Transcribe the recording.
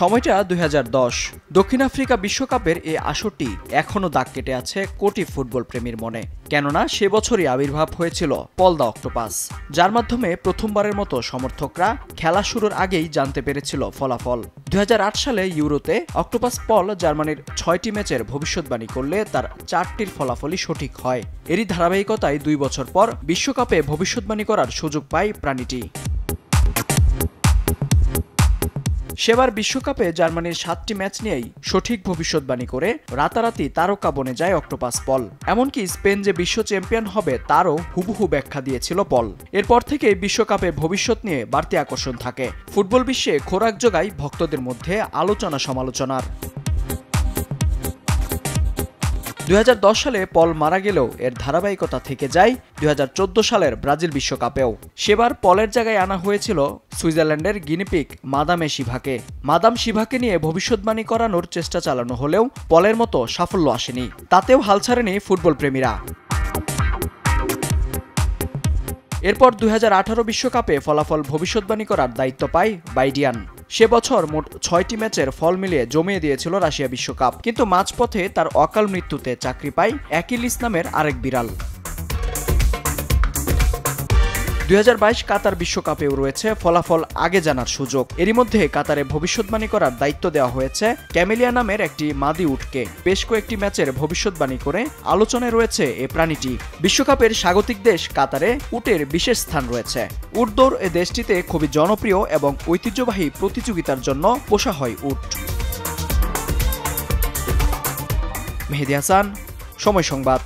সময়টা দুই হাজার দশ। দক্ষিণ আফ্রিকা বিশ্বকাপের এই আসরটি এখনও দাগ কেটে আছে কোটি ফুটবল প্রেমীর মনে। কেননা সে বছরই আবির্ভাব হয়েছিল পলদা অক্টোপাস, যার মাধ্যমে প্রথমবারের মতো সমর্থকরা খেলা শুরুর আগেই জানতে পেরেছিল ফলাফল। দু হাজার আট সালে ইউরোতে অক্টোপাস পল জার্মানির ছয়টি ম্যাচের ভবিষ্যৎবাণী করলে তার চারটির ফলাফলই সঠিক হয়। এরই ধারাবাহিকতায় দুই বছর পর বিশ্বকাপে ভবিষ্যৎবাণী করার সুযোগ পায় প্রাণীটি। সেবার বিশ্বকাপে জার্মানির সাতটি ম্যাচ নিয়েই সঠিক ভবিষ্যৎবাণী করে রাতারাতি তারকা বনে যায় অক্টোপাস পল। এমনকি স্পেন যে বিশ্ব চ্যাম্পিয়ন হবে, তারও হুবহু ব্যাখ্যা দিয়েছিল পল। এরপর থেকে বিশ্বকাপে ভবিষ্যৎ নিয়ে বাড়তি আকর্ষণ থাকে। ফুটবল বিশ্বে খোরাক জোগায় ভক্তদের মধ্যে আলোচনা সমালোচনার দু হাজার দশ সালে পল মারা গেলেও এর ধারাবাহিকতা থেকে যায় দু হাজার চোদ্দ সালের ব্রাজিল বিশ্বকাপেও। সেবার পলের জায়গায় আনা হয়েছিল সুইজারল্যান্ডের গিনিপিক মাদামে শিভাকে। মাদাম শিভাকে নিয়ে ভবিষ্যৎবাণী করানোর চেষ্টা চালানো হলেও পলের মতো সাফল্য আসেনি। তাতেও হাল ছাড়েনি ফুটবল প্রেমীরা এরপর দুই বিশ্বকাপে ফলাফল ভবিষ্যৎবাণী করার দায়িত্ব পায় বাইডিয়ান। সে বছর মোট ছয়টি ম্যাচের ফল মিলিয়ে জমিয়ে দিয়েছিল রাশিয়া বিশ্বকাপ। কিন্তু মাঝপথে তার অকাল মৃত্যুতে চাকরি পায় অ্যাকিলিস নামের আরেক বিড়াল। দুই হাজার বাইশ কাতার বিশ্বকাপেও রয়েছে ফলাফল আগে জানার সুযোগ। এরই মধ্যে কাতারে ভবিষ্যৎবাণী করার দায়িত্ব দেওয়া হয়েছে ক্যামেলিয়া নামের একটি মাদি উটকে। বেশ কয়েকটি ম্যাচের ভবিষ্যৎবাণী করে আলোচনায় রয়েছে এ প্রাণীটি। বিশ্বকাপের স্বাগতিক দেশ কাতারে উটের বিশেষ স্থান রয়েছে। উটদৌড় এ দেশটিতে খুবই জনপ্রিয় এবং ঐতিহ্যবাহী প্রতিযোগিতার জন্য পোষা হয় উট। মেহেদি হাসান, সময় সংবাদ।